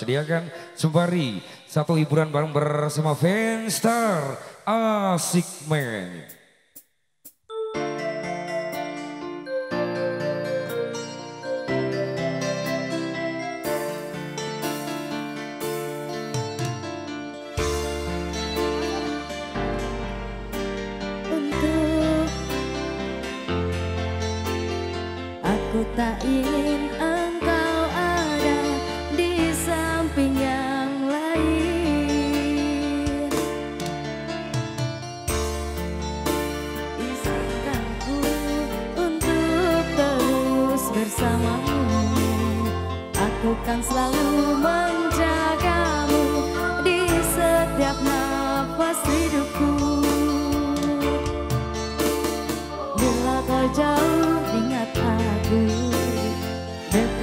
Sediakan Sumpari, satu hiburan bareng bersama Fanstar Asik Men. Untuk aku tak ingin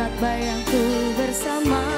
saat bayangku bersama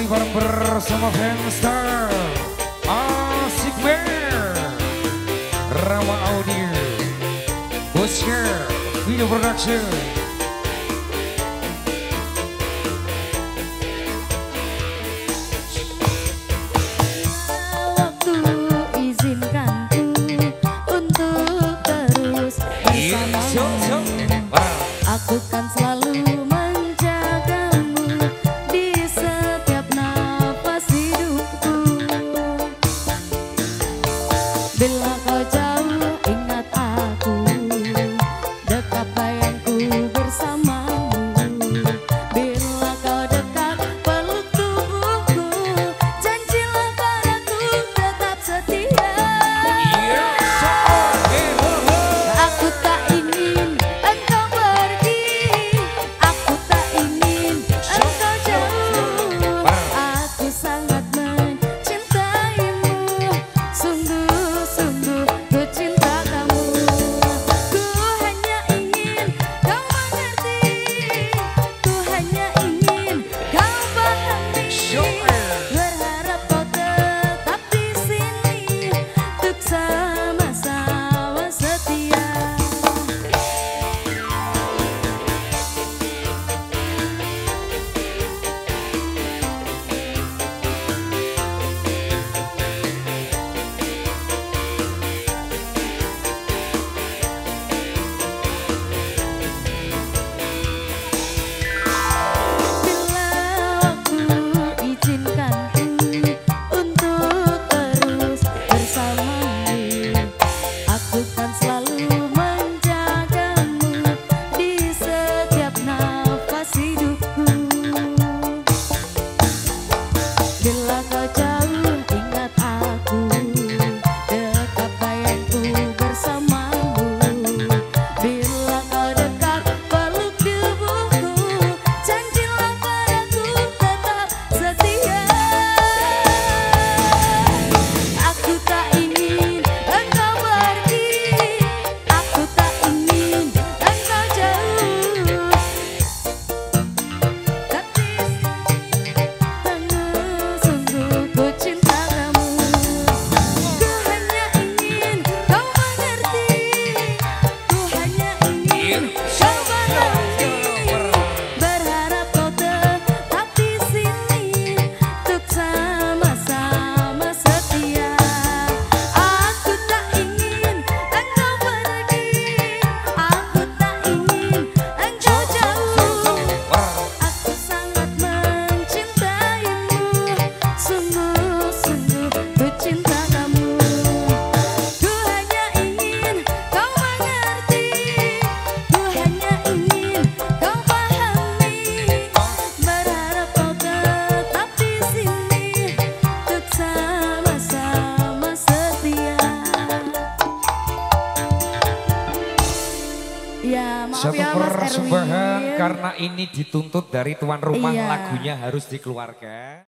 kembali bareng bersama Fanstar Asik Mer Rawa Audio. Bosker Video Production. Maaf Satu ya Mas persembahan Erwin. karena ini dituntut dari tuan rumah Iya. lagunya harus dikeluarkan.